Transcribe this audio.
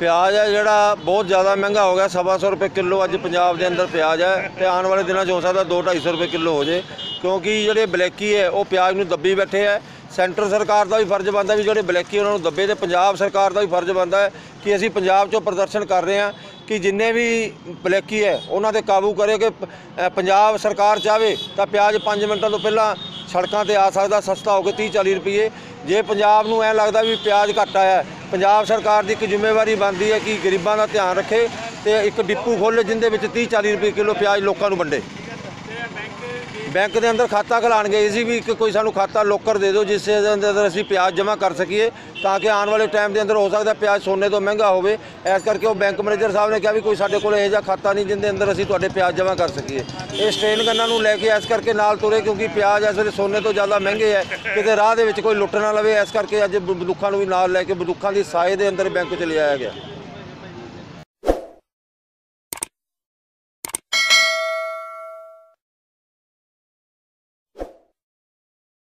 ਪਿਆਜ਼ ਹੈ ਜਿਹੜਾ ਬਹੁਤ ਜ਼ਿਆਦਾ ਮਹਿੰਗਾ ਹੋ ਗਿਆ, ਸਵਾ ਸੌ ਰੁਪਏ ਕਿਲੋ ਅੱਜ ਪੰਜਾਬ ਦੇ ਅੰਦਰ ਪਿਆਜ਼ ਹੈ। ਤੇ ਆਉਣ ਵਾਲੇ ਦਿਨਾਂ 'ਚ ਹੋ ਸਕਦਾ 2-250 ਰੁਪਏ ਕਿਲੋ ਹੋ ਜੇ। ਕਿਉਂਕਿ ਜਿਹੜੇ ਬਲੈਕੀ ਹੈ, ਉਹ ਪਿਆਜ਼ ਨੂੰ ਦੱਬੀ ਬੈਠੇ ਹੈ। ਸੈਂਟਰ ਸਰਕਾਰ ਦਾ ਵੀ ਫਰਜ਼ ਬਣਦਾ ਵੀ ਜਿਹੜੇ ਬਲੈਕੀ ਉਹਨਾਂ ਨੂੰ ਦੱਬੇ ਤੇ ਪੰਜਾਬ ਸਰਕਾਰ ਦਾ ਵੀ ਫਰਜ਼ ਬਣਦਾ ਹੈ ਕਿ ਅਸੀਂ ਪੰਜਾਬ 'ਚੋਂ ਪ੍ਰਦਰਸ਼ਨ ਕਰ ਰਹੇ ਹਾਂ ਕਿ ਜਿੰਨੇ ਵੀ ਬਲੈਕੀ ਹੈ, ਉਹਨਾਂ ਤੇ ਕਾਬੂ ਕਰੇ ਕਿ ਪੰਜਾਬ ਸਰਕਾਰ ਚਾਵੇ ਤਾਂ ਪਿਆਜ਼ 5 ਮਿੰਟਾਂ ਤੋਂ ਪਹਿਲਾਂ ਸੜਕਾਂ ਤੇ ਆ ਸਕਦਾ, ਸਸਤਾ ਹੋ ਕੇ 30 40 ਰੁਪਏ ਜੇ ਪੰਜਾਬ ਨੂੰ ਐ ਲੱਗਦਾ ਵੀ ਪਿਆਜ਼ ਘੱਟ ਆਇਆ ਪੰਜਾਬ ਸਰਕਾਰ ਦੀ ਇੱਕ ਜ਼ਿੰਮੇਵਾਰੀ ਬਣਦੀ ਹੈ ਕਿ ਗਰੀਬਾਂ ਦਾ ਧਿਆਨ ਰੱਖੇ ਤੇ ਇੱਕ ਡਿਪੂ ਖੋਲ੍ਹੇ ਜਿੰਦੇ ਵਿੱਚ 30 40 ਰੁਪਏ ਕਿਲੋ ਪਿਆਜ਼ ਲੋਕਾਂ ਨੂੰ ਵੰਡੇ। ਬੈਂਕ ਦੇ ਅੰਦਰ ਖਾਤਾ ਖੁਲਾਉਣਗੇ, ਇਹ ਸੀ ਵੀ ਇੱਕ ਕੋਈ ਸਾਨੂੰ ਖਾਤਾ ਲੋਕਰ ਦੇ ਦਿਓ, ਜਿਸ ਦੇ ਅੰਦਰ ਅਸੀਂ ਪਿਆਜ਼ ਜਮ੍ਹਾਂ ਕਰ ਸਕੀਏ, ਤਾਂ ਕਿ ਆਉਣ ਵਾਲੇ ਟਾਈਮ ਦੇ ਅੰਦਰ ਹੋ ਸਕਦਾ ਪਿਆਜ਼ ਸੋਨੇ ਤੋਂ ਮਹਿੰਗਾ ਹੋਵੇ। ਇਸ ਕਰਕੇ ਉਹ ਬੈਂਕ ਮੈਨੇਜਰ ਸਾਹਿਬ ਨੇ ਕਿਹਾ ਵੀ ਕੋਈ ਸਾਡੇ ਕੋਲ ਇਹੋ ਜਿਹਾ ਖਾਤਾ ਨਹੀਂ ਜਿੰਦੇ ਅੰਦਰ ਅਸੀਂ ਤੁਹਾਡੇ ਪਿਆਜ਼ ਜਮ੍ਹਾਂ ਕਰ ਸਕੀਏ। ਇਹ ਸਟ੍ਰੇਨ ਗੰਨਾਂ ਨੂੰ ਲੈ ਕੇ ਇਸ ਕਰਕੇ ਨਾਲ ਤੁਰੇ, ਕਿਉਂਕਿ ਪਿਆਜ਼ ਇਸ ਵੇਲੇ ਸੋਨੇ ਤੋਂ ਜ਼ਿਆਦਾ ਮਹਿੰਗੇ ਹੈ। ਕਿਤੇ ਰਾਹ ਦੇ ਵਿੱਚ ਕੋਈ ਲੁੱਟ ਨਾ ਲਵੇ, ਇਸ ਕਰਕੇ ਅੱਜ ਬੰਦੂਕਾਂ ਨੂੰ ਵੀ ਨਾਲ ਲੈ ਕੇ ਬੰਦੂਕਾਂ ਦੀ ਸਾਏ ਦੇ ਅੰਦਰ ਬੈਂਕ ਚ ਲਿਆਇਆ ਗਿਆ।